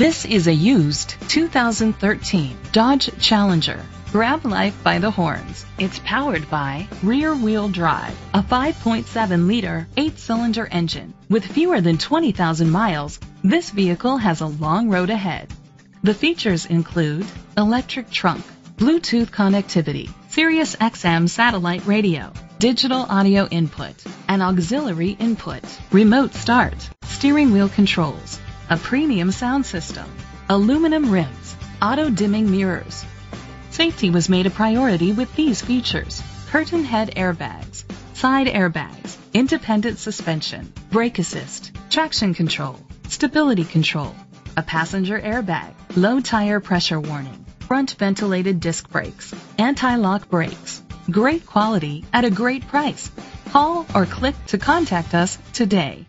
This is a used 2013 Dodge Challenger. Grab life by the horns. It's powered by rear wheel drive, a 5.7 liter, 8 cylinder engine. With fewer than 20,000 miles, this vehicle has a long road ahead. The features include electric trunk, Bluetooth connectivity, Sirius XM satellite radio, digital audio input, an auxiliary input, remote start, steering wheel controls, a premium sound system, aluminum rims, auto dimming mirrors. Safety was made a priority with these features. Curtain head airbags, side airbags, independent suspension, brake assist, traction control, stability control, a passenger airbag, low tire pressure warning, front ventilated disc brakes, anti-lock brakes. Great quality at a great price. Call or click to contact us today.